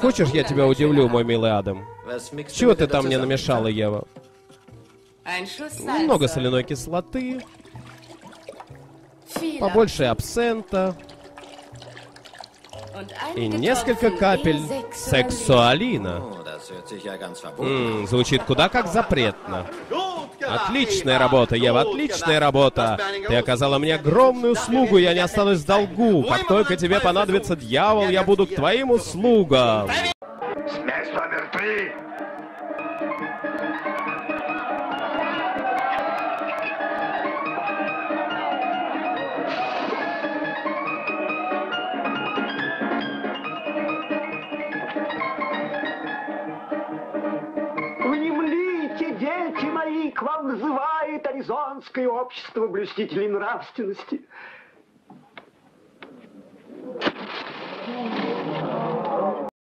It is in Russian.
Хочешь, я тебя удивлю, мой милый Адам? Чего ты там мне намешала, Ева? Немного соляной кислоты, побольше абсента и несколько капель сексуалина. М, звучит куда как запретно. Отличная работа, Ева, отличная работа. Ты оказала мне огромную услугу, я не останусь в долгу. Как только тебе понадобится дьявол, я буду к твоим услугам. Смесь номер три. Дети мои, к вам взывает Аризонское общество блюстителей нравственности.